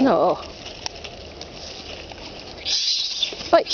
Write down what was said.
No. Wait.